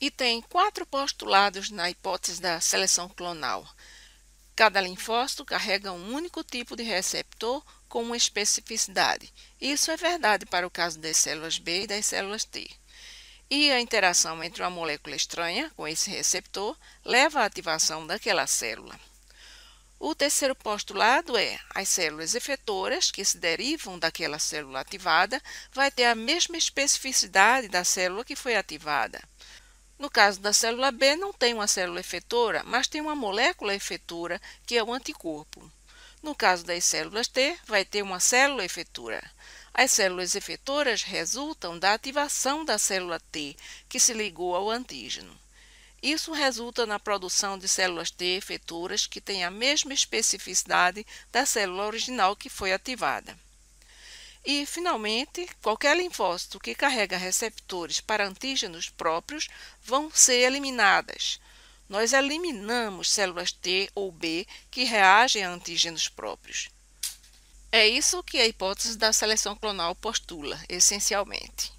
E tem quatro postulados na hipótese da seleção clonal. Cada linfócito carrega um único tipo de receptor com uma especificidade. Isso é verdade para o caso das células B e das células T. E a interação entre uma molécula estranha com esse receptor leva à ativação daquela célula. O terceiro postulado é as células efetoras, que se derivam daquela célula ativada, vai ter a mesma especificidade da célula que foi ativada. No caso da célula B, não tem uma célula efetora, mas tem uma molécula efetora, que é o anticorpo. No caso das células T, vai ter uma célula efetora. As células efetoras resultam da ativação da célula T, que se ligou ao antígeno. Isso resulta na produção de células T efetoras que têm a mesma especificidade da célula original que foi ativada. E, finalmente, qualquer linfócito que carrega receptores para antígenos próprios vão ser eliminadas. Nós eliminamos células T ou B que reagem a antígenos próprios. É isso que a hipótese da seleção clonal postula, essencialmente.